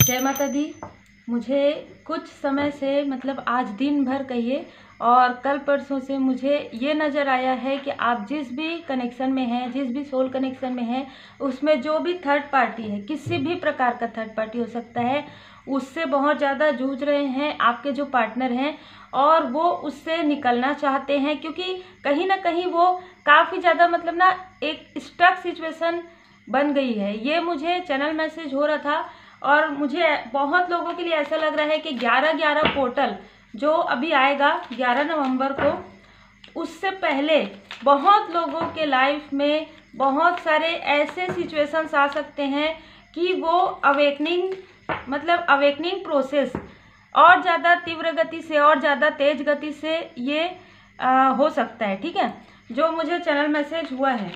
जय माता दी। मुझे कुछ समय से मतलब आज दिन भर कहिए, और कल परसों से मुझे ये नज़र आया है कि आप जिस भी कनेक्शन में हैं, जिस भी सोल कनेक्शन में हैं, उसमें जो भी थर्ड पार्टी है, किसी भी प्रकार का थर्ड पार्टी हो सकता है, उससे बहुत ज़्यादा जूझ रहे हैं आपके जो पार्टनर हैं, और वो उससे निकलना चाहते हैं, क्योंकि कहीं ना कहीं वो काफ़ी ज़्यादा मतलब ना, एक स्टक सिचुएसन बन गई है। ये मुझे चैनल मैसेज हो रहा था और मुझे बहुत लोगों के लिए ऐसा लग रहा है कि ग्यारह ग्यारह पोर्टल जो अभी आएगा ग्यारह नवंबर को उससे पहले बहुत लोगों के लाइफ में बहुत सारे ऐसे सिचुएशंस आ सकते हैं कि वो अवेकनिंग मतलब अवेकनिंग प्रोसेस और ज़्यादा तीव्र गति से और ज़्यादा तेज गति से ये आ, हो सकता है ठीक है? जो मुझे चैनल मैसेज हुआ है।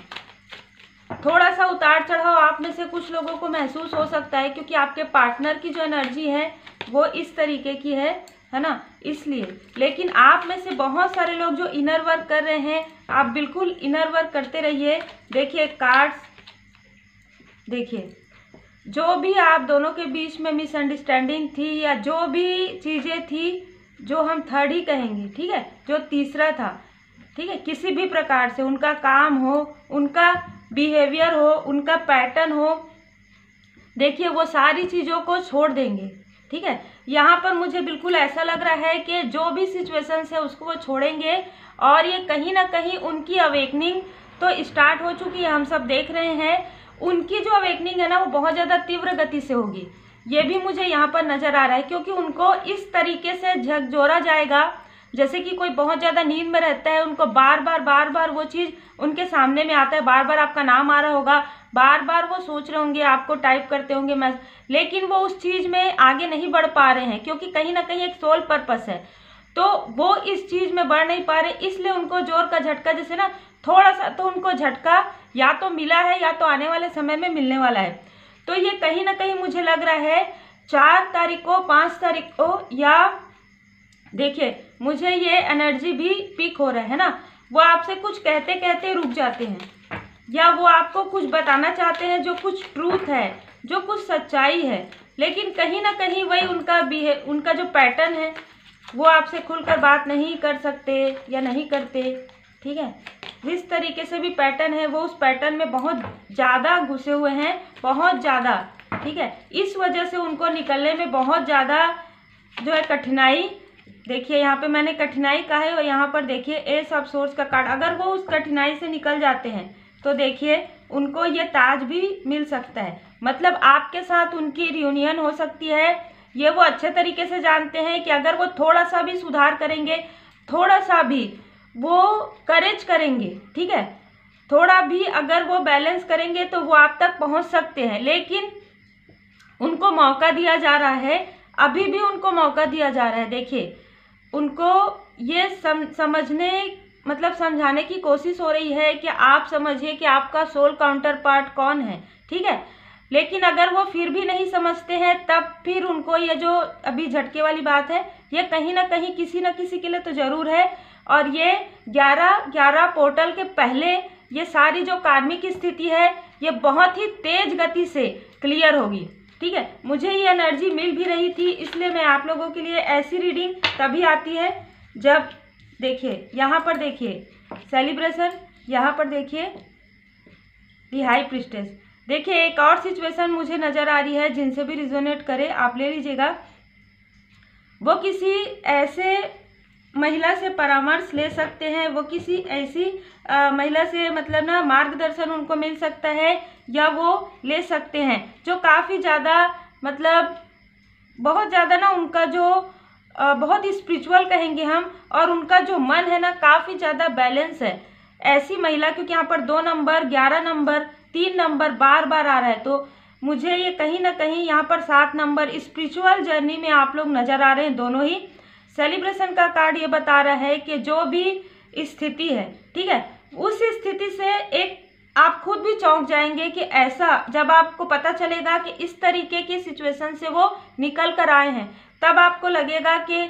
थोड़ा सा उतार चढ़ाव आप में से कुछ लोगों को महसूस हो सकता है, क्योंकि आपके पार्टनर की जो एनर्जी है, वो इस तरीके की है है ना? इसलिए। लेकिन आप में से बहुत सारे लोग जो इनर वर्क कर रहे हैं, आप बिल्कुल इनर वर्क करते रहिए। देखिए कार्ड्स देखिए, जो भी आप दोनों के बीच में मिसअंडरस्टैंडिंग थी या जो भी चीज़ें थी, जो हम थर्ड ही कहेंगे, ठीक है? जो तीसरा था, ठीक है? किसी भी प्रकार से उनका काम हो, उनका बिहेवियर हो, उनका पैटर्न हो, देखिए वो सारी चीज़ों को छोड़ देंगे, ठीक है? यहाँ पर मुझे बिल्कुल ऐसा लग रहा है कि जो भी सिचुएशंस है उसको वो छोड़ेंगे और ये कहीं ना कहीं उनकी अवेकनिंग तो स्टार्ट हो चुकी है, हम सब देख रहे हैं। उनकी जो अवेकनिंग है ना, वो बहुत ज़्यादा तीव्र गति से होगी। ये भी मुझे यहाँ पर नज़र आ रहा है, क्योंकि उनको इस तरीके से झकझोरा जाएगा जैसे कि कोई बहुत ज़्यादा नींद में रहता है, उनको बार बार बार बार वो चीज़ उनके सामने में आता है, बार बार आपका नाम आ रहा होगा, बार बार वो सोच रहे होंगे, आपको टाइप करते होंगे मैं लेकिन वो उस चीज़ में आगे नहीं बढ़ पा रहे हैं, क्योंकि कहीं ना कहीं एक सोल पर्पस है। तो वो इस चीज़ में बढ़ नहीं पा रहे, इसलिए उनको ज़ोर का झटका, जैसे ना थोड़ा सा तो उनको झटका या तो मिला है, या तो आने वाले समय में मिलने वाला है। तो ये कहीं ना कहीं मुझे लग रहा है, चार तारीख को, पाँच तारीख को या देखिए, मुझे ये एनर्जी भी पीक हो रहा है ना? वो आपसे कुछ कहते कहते रुक जाते हैं। या वो आपको कुछ बताना चाहते हैं जो कुछ ट्रूथ है, जो कुछ सच्चाई है, लेकिन कहीं ना कहीं वही उनका बिहे उनका जो पैटर्न है, वो आपसे खुलकर बात नहीं कर सकते या नहीं करते, ठीक है? जिस तरीके से भी पैटर्न है, वो उस पैटर्न में बहुत ज़्यादा घुसे हुए हैं, बहुत ज़्यादा, ठीक है? इस वजह से उनको निकलने में बहुत ज़्यादा जो है कठिनाई देखिए, यहाँ पे मैंने कठिनाई कहा है और यहाँ पर देखिए ए सब सोर्स का कार्ड अगर वो उस कठिनाई से निकल जाते हैं तो देखिए, उनको ये ताज भी मिल सकता है। मतलब आपके साथ उनकी रियूनियन हो सकती है। ये वो अच्छे तरीके से जानते हैं कि अगर वो थोड़ा सा भी सुधार करेंगे थोड़ा सा भी वो करेज करेंगे, ठीक है? थोड़ा भी अगर वो बैलेंस करेंगे तो वो आप तक पहुँच सकते हैं। लेकिन उनको मौका दिया जा रहा है अभी भी उनको मौका दिया जा रहा है, देखिए। उनको ये सम, समझने मतलब समझाने की कोशिश हो रही है कि आप समझिए कि आपका सोल काउंटर पार्ट कौन है, ठीक है? लेकिन अगर वो फिर भी नहीं समझते हैं, तब फिर उनको ये जो अभी झटके वाली बात है, ये कहीं ना कहीं किसी न किसी के लिए तो ज़रूर है। और ये ग्यारह ग्यारह पोर्टल के पहले ये सारी जो कार्मिक स्थिति है, ये बहुत ही तेज गति से क्लियर होगी। ठीक है? मुझे ये एनर्जी मिल भी रही थी, इसलिए मैं आप लोगों के लिए ऐसी रीडिंग तभी आती है। जब देखिए, यहाँ पर देखिए सेलिब्रेशन यहाँ पर देखिए दी हाई प्रिस्टेस देखिए, एक और सिचुएशन मुझे नज़र आ रही है, जिनसे भी रिजोनेट करे, आप ले लीजिएगा। वो किसी ऐसे महिला से परामर्श ले सकते हैं। वो किसी ऐसी आ, महिला से मतलब ना मार्गदर्शन उनको मिल सकता है या वो ले सकते हैं जो काफ़ी ज़्यादा मतलब बहुत ज़्यादा ना उनका जो आ, बहुत स्पिरिचुअल कहेंगे हम और उनका जो मन है ना काफ़ी ज़्यादा बैलेंस है। ऐसी महिला क्योंकि यहाँ पर दो नंबर ग्यारह नंबर तीन नंबर बार बार आ रहा है तो मुझे ये कहीं ना कहीं यहाँ पर सात नंबर स्पिरिचुअल जर्नी में आप लोग नज़र आ रहे हैं दोनों ही सेलिब्रेशन का कार्ड ये बता रहा है कि जो भी स्थिति है, ठीक है, उस स्थिति से एक आप खुद भी चौंक जाएँगे कि ऐसा जब आपको पता चलेगा कि इस तरीके की सिचुएशन से वो निकल कर आए हैं, तब आपको लगेगा कि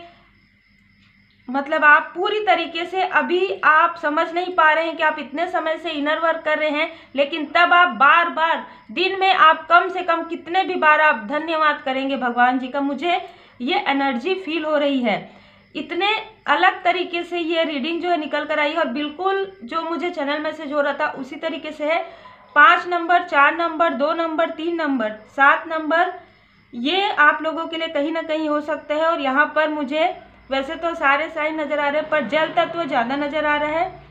मतलब आप पूरी तरीके से अभी आप समझ नहीं पा रहे हैं कि आप इतने समय से इनर वर्क कर रहे हैं, लेकिन तब आप बार बार दिन में आप कम से कम कितने भी बार आप धन्यवाद करेंगे, भगवान जी का, मुझे ये एनर्जी फील हो रही है। इतने अलग तरीके से ये रीडिंग जो है निकल कर आई है और बिल्कुल जो मुझे चैनल मैसेज हो रहा था, उसी तरीके से है। पाँच नंबर चार नंबर दो नंबर तीन नंबर सात नंबर ये आप लोगों के लिए कहीं ना कहीं हो सकते हैं और यहाँ पर मुझे वैसे तो सारे साइन नज़र आ रहे हैं, पर जल तत्व ज़्यादा नज़र आ रहा है।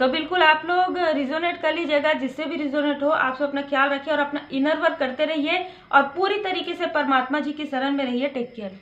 तो बिल्कुल आप लोग रिजोनेट कर लीजिएगा, जिससे भी रिजोनेट हो, आप सब अपना ख्याल रखिए और अपना इनर वर्क करते रहिए और पूरी तरीके से परमात्मा जी की शरण में रहिए टेक केयर